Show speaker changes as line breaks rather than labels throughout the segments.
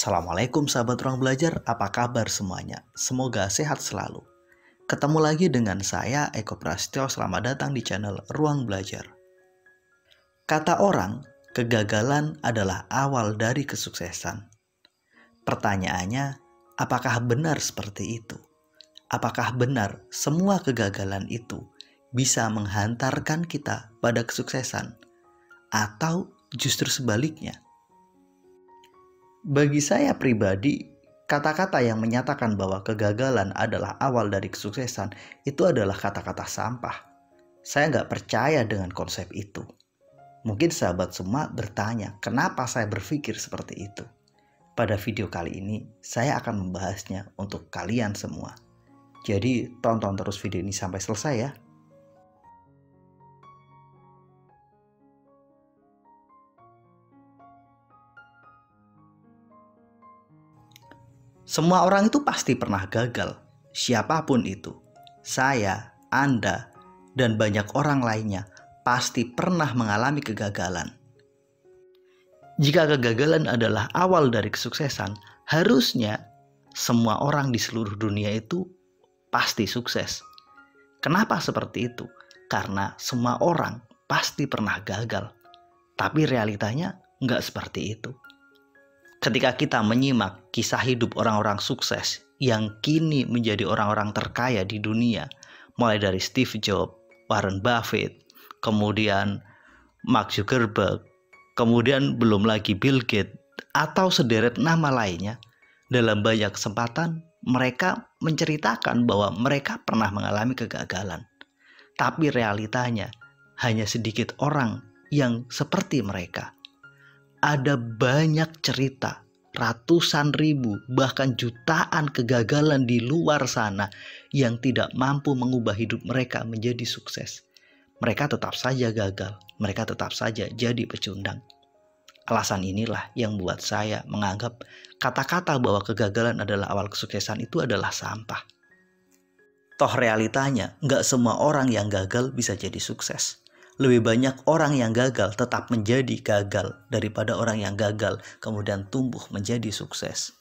Assalamualaikum sahabat ruang belajar, apa kabar semuanya? Semoga sehat selalu. Ketemu lagi dengan saya Eko Prasetyo, selamat datang di channel Ruang Belajar. Kata orang, kegagalan adalah awal dari kesuksesan. Pertanyaannya, apakah benar seperti itu? Apakah benar semua kegagalan itu bisa menghantarkan kita pada kesuksesan? Atau justru sebaliknya? Bagi saya pribadi, kata-kata yang menyatakan bahwa kegagalan adalah awal dari kesuksesan itu adalah kata-kata sampah. Saya nggak percaya dengan konsep itu. Mungkin sahabat semua bertanya, kenapa saya berpikir seperti itu? Pada video kali ini, saya akan membahasnya untuk kalian semua. Jadi, tonton terus video ini sampai selesai ya. Semua orang itu pasti pernah gagal, siapa pun itu. Saya, Anda, dan banyak orang lainnya pasti pernah mengalami kegagalan. Jika kegagalan adalah awal dari kesuksesan, harusnya semua orang di seluruh dunia itu pasti sukses. Kenapa seperti itu? Karena semua orang pasti pernah gagal. Tapi realitanya nggak seperti itu. Ketika kita menyimak kisah hidup orang-orang sukses yang kini menjadi orang-orang terkaya di dunia, mulai dari Steve Jobs, Warren Buffett, kemudian Mark Zuckerberg, kemudian belum lagi Bill Gates, atau sederet nama lainnya, dalam banyak kesempatan mereka menceritakan bahwa mereka pernah mengalami kegagalan. Tapi realitanya hanya sedikit orang yang seperti mereka ada banyak cerita, ratusan ribu, bahkan jutaan kegagalan di luar sana yang tidak mampu mengubah hidup mereka menjadi sukses. Mereka tetap saja gagal, mereka tetap saja jadi pecundang. Alasan inilah yang membuat saya menganggap kata-kata bahwa kegagalan adalah awal kesuksesan itu adalah sampah. Toh realitanya, nggak semua orang yang gagal bisa jadi sukses lebih banyak orang yang gagal tetap menjadi gagal daripada orang yang gagal kemudian tumbuh menjadi sukses.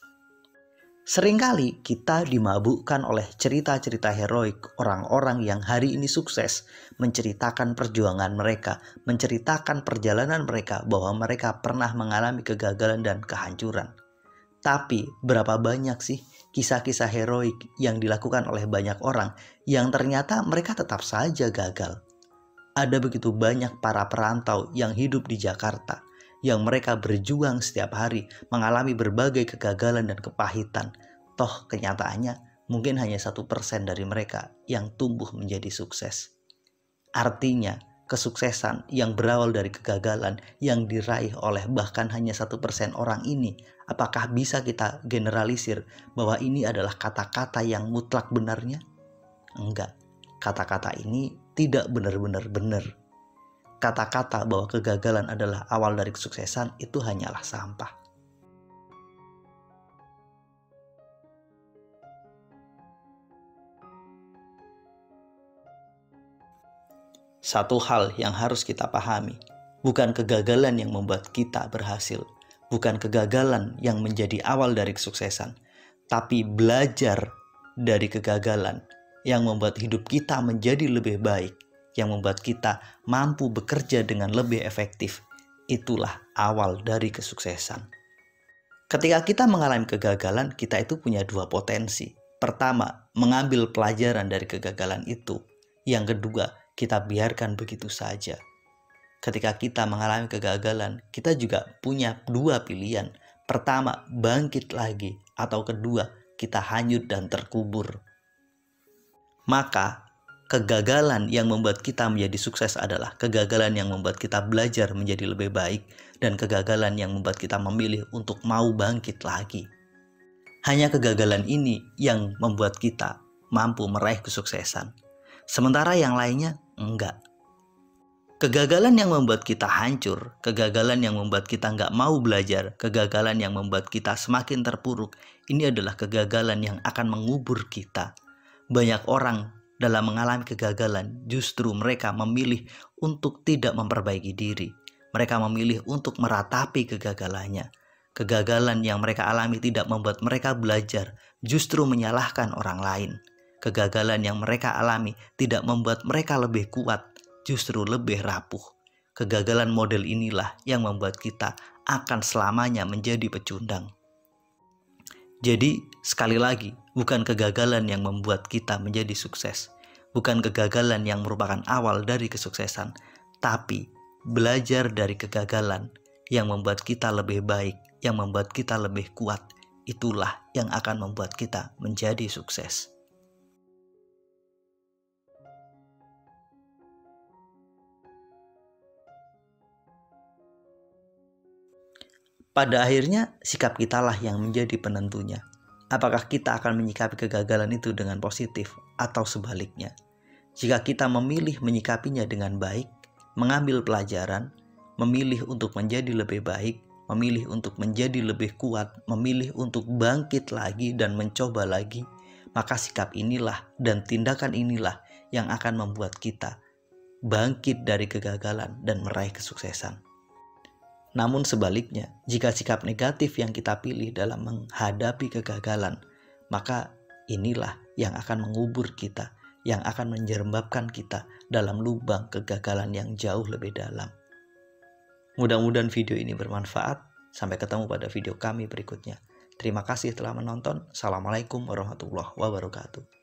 Seringkali kita dimabukkan oleh cerita-cerita heroik orang-orang yang hari ini sukses, menceritakan perjuangan mereka, menceritakan perjalanan mereka bahwa mereka pernah mengalami kegagalan dan kehancuran. Tapi berapa banyak sih kisah-kisah heroik yang dilakukan oleh banyak orang yang ternyata mereka tetap saja gagal? Ada begitu banyak para perantau yang hidup di Jakarta, yang mereka berjuang setiap hari mengalami berbagai kegagalan dan kepahitan. Toh kenyataannya mungkin hanya satu persen dari mereka yang tumbuh menjadi sukses. Artinya, kesuksesan yang berawal dari kegagalan yang diraih oleh bahkan hanya satu persen orang ini, apakah bisa kita generalisir bahwa ini adalah kata-kata yang mutlak benarnya? Enggak, kata-kata ini tidak benar-benar benar. Kata-kata bahwa kegagalan adalah awal dari kesuksesan itu hanyalah sampah. Satu hal yang harus kita pahami, bukan kegagalan yang membuat kita berhasil, bukan kegagalan yang menjadi awal dari kesuksesan, tapi belajar dari kegagalan yang membuat hidup kita menjadi lebih baik, yang membuat kita mampu bekerja dengan lebih efektif. Itulah awal dari kesuksesan. Ketika kita mengalami kegagalan, kita itu punya dua potensi. Pertama, mengambil pelajaran dari kegagalan itu. Yang kedua, kita biarkan begitu saja. Ketika kita mengalami kegagalan, kita juga punya dua pilihan. Pertama, bangkit lagi, atau kedua, kita hanyut dan terkubur. Maka kegagalan yang membuat kita menjadi sukses adalah kegagalan yang membuat kita belajar menjadi lebih baik dan kegagalan yang membuat kita memilih untuk mau bangkit lagi. Hanya kegagalan ini yang membuat kita mampu meraih kesuksesan. Sementara yang lainnya enggak. Kegagalan yang membuat kita hancur, kegagalan yang membuat kita nggak mau belajar, kegagalan yang membuat kita semakin terpuruk, ini adalah kegagalan yang akan mengubur kita banyak orang dalam mengalami kegagalan justru mereka memilih untuk tidak memperbaiki diri. Mereka memilih untuk meratapi kegagalannya. Kegagalan yang mereka alami tidak membuat mereka belajar, justru menyalahkan orang lain. Kegagalan yang mereka alami tidak membuat mereka lebih kuat, justru lebih rapuh. Kegagalan model inilah yang membuat kita akan selamanya menjadi pecundang. Jadi, sekali lagi, bukan kegagalan yang membuat kita menjadi sukses, bukan kegagalan yang merupakan awal dari kesuksesan, tapi belajar dari kegagalan yang membuat kita lebih baik, yang membuat kita lebih kuat. Itulah yang akan membuat kita menjadi sukses. Pada akhirnya, sikap kitalah yang menjadi penentunya. Apakah kita akan menyikapi kegagalan itu dengan positif atau sebaliknya? Jika kita memilih menyikapinya dengan baik, mengambil pelajaran, memilih untuk menjadi lebih baik, memilih untuk menjadi lebih kuat, memilih untuk bangkit lagi dan mencoba lagi, maka sikap inilah dan tindakan inilah yang akan membuat kita bangkit dari kegagalan dan meraih kesuksesan. Namun sebaliknya, jika sikap negatif yang kita pilih dalam menghadapi kegagalan, maka inilah yang akan mengubur kita, yang akan menjerembabkan kita dalam lubang kegagalan yang jauh lebih dalam. Mudah-mudahan video ini bermanfaat. Sampai ketemu pada video kami berikutnya. Terima kasih telah menonton. Assalamualaikum warahmatullahi wabarakatuh.